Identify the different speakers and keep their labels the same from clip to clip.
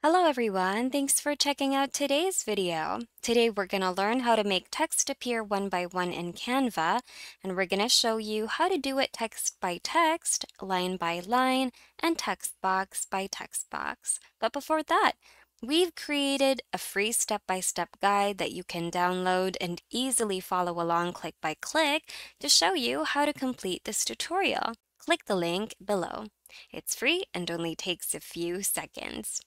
Speaker 1: Hello everyone, thanks for checking out today's video. Today we're going to learn how to make text appear one by one in Canva, and we're going to show you how to do it text by text, line by line, and text box by text box. But before that, we've created a free step-by-step -step guide that you can download and easily follow along click by click to show you how to complete this tutorial. Click the link below. It's free and only takes a few seconds.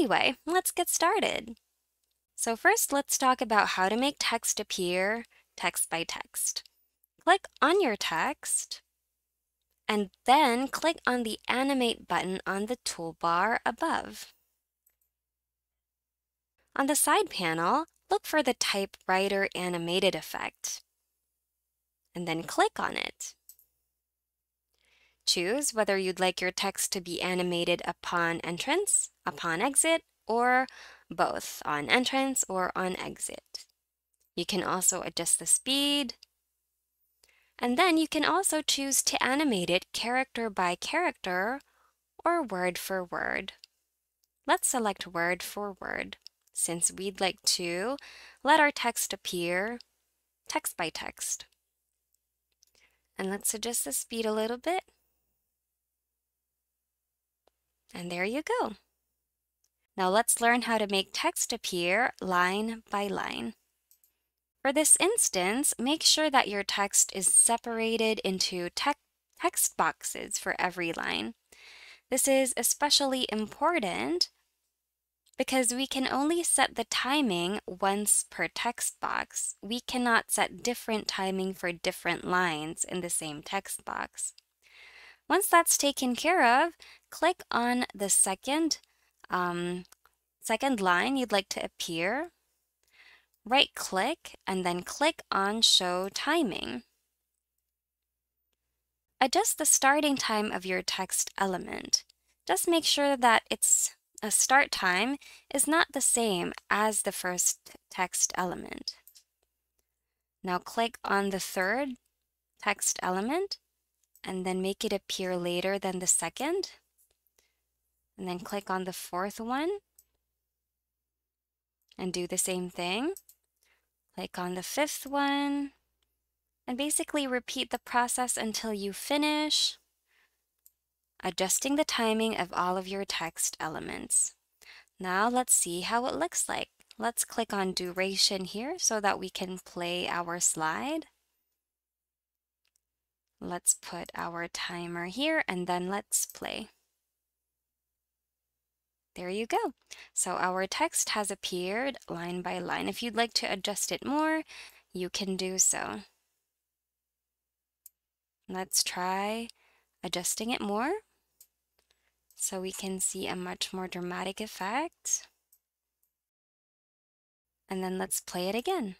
Speaker 1: Anyway, let's get started. So first, let's talk about how to make text appear text by text. Click on your text, and then click on the Animate button on the toolbar above. On the side panel, look for the Typewriter Animated effect, and then click on it. Choose whether you'd like your text to be animated upon entrance, upon exit, or both on entrance or on exit. You can also adjust the speed. And then you can also choose to animate it character by character or word for word. Let's select word for word since we'd like to let our text appear text by text. And let's adjust the speed a little bit. And there you go. Now let's learn how to make text appear line by line. For this instance, make sure that your text is separated into te text boxes for every line. This is especially important because we can only set the timing once per text box. We cannot set different timing for different lines in the same text box. Once that's taken care of, click on the second, um, second line you'd like to appear. Right click and then click on Show Timing. Adjust the starting time of your text element. Just make sure that its a start time is not the same as the first text element. Now click on the third text element and then make it appear later than the second. And then click on the fourth one and do the same thing. Click on the fifth one and basically repeat the process until you finish adjusting the timing of all of your text elements. Now let's see how it looks like. Let's click on duration here so that we can play our slide. Let's put our timer here and then let's play. There you go. So our text has appeared line by line. If you'd like to adjust it more, you can do so. Let's try adjusting it more so we can see a much more dramatic effect. And then let's play it again.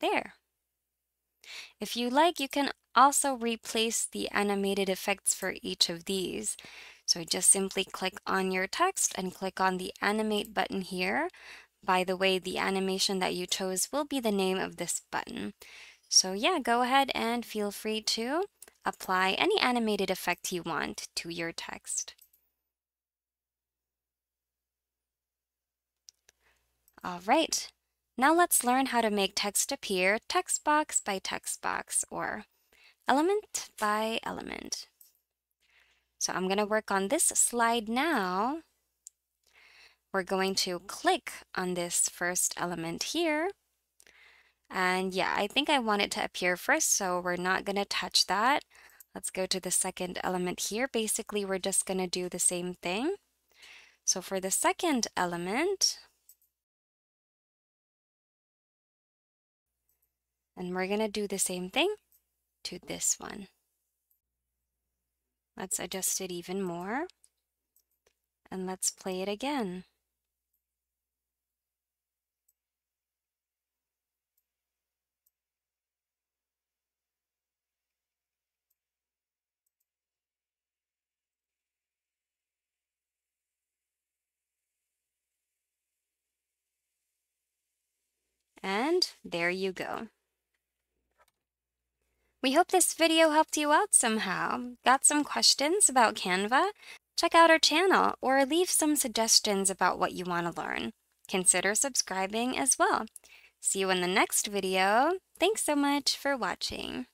Speaker 1: There. If you like, you can also replace the animated effects for each of these. So just simply click on your text and click on the animate button here. By the way, the animation that you chose will be the name of this button. So yeah, go ahead and feel free to apply any animated effect you want to your text. All right, now let's learn how to make text appear text box by text box or element by element. So I'm going to work on this slide now. We're going to click on this first element here. And yeah, I think I want it to appear first, so we're not going to touch that. Let's go to the second element here. Basically, we're just going to do the same thing. So for the second element, And we're going to do the same thing to this one. Let's adjust it even more. And let's play it again. And there you go. We hope this video helped you out somehow. Got some questions about Canva? Check out our channel or leave some suggestions about what you want to learn. Consider subscribing as well. See you in the next video. Thanks so much for watching.